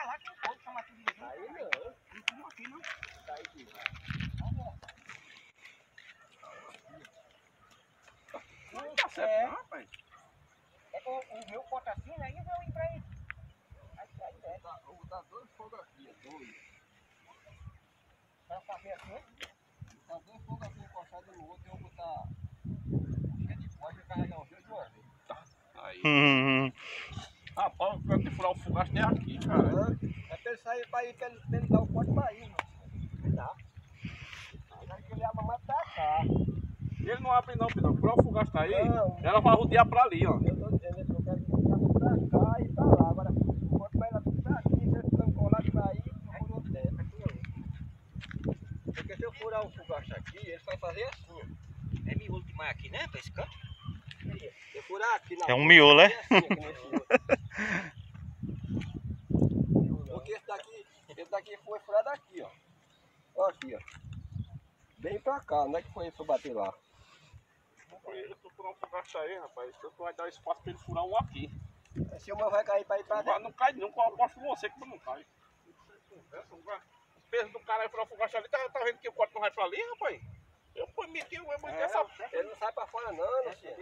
pra lá que não pode chamar tudo de Aí não. Não filma aqui, não. Tá aí de Não tá certo, É. não, rapaz. É que o, o meu corta assim, aí eu vou ir pra ele. Aí sai direto. Tá, vou botar dois fotografias, dois. Pra fazer assim. Tá dois fotografias encostados no outro e eu vou botar cheio de pó e carregar os dois de uma vez. Aí. Hum, Rapaz, eu quero furar o fogaço até aqui, cara. É pra ele sair pra ir, pra ele, pra ele dar o pote pra ir, mano. Não dá. Aí que ele abre mais pra cá. Ele não abre não, Pidão. Furar o fogaço tá aí, Não. ela vai rodear pra ali, ó. Eu tô dizendo que eu quero que ele abra pra cá e pra lá. Agora, quanto mais ela pra aqui, se ele for colado pra aí, eu vou no dentro. Aqui não. Porque se eu furar o fogaço aqui, ele vai fazer assim, ó. É miolo demais aqui, né? Pra esse canto. Se eu furar aqui na É um miolo, é? vai fazer assim, aqui nesse outro. Porque esse daqui, esse daqui foi furado aqui, ó. Ó aqui, ó. Bem pra cá, não é que foi isso bater lá. Eu tô furar um fogaço aí, rapaz. Eu vai dar espaço pra ele furar um aqui. Se o meu vai cair pra ir pra Não, dentro. vai- não cai não, eu aposto você que não cai. Conversa, não vai. Os pesos do cara aí furar o fogaço ali, tá, tá vendo que o corte não vai pra ali, rapaz? Eu fui meter, eu meti É, essa ele não sai pra fora não, não sei.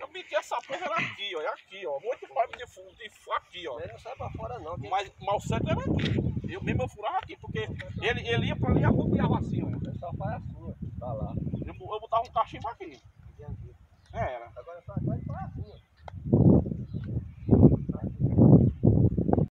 Eu meti essa porra era aqui, ó. É aqui, ó. Muito pipe de fundo, de aqui, ó. Ele não sai pra fora não. Mas, mas o certo era aqui. Eu mesmo eu furava aqui, porque ele, ele ia pra ali e arrodeava assim, ó. ele só faz assim, ó. Pra lá. Eu, eu botava um cachimbo aqui.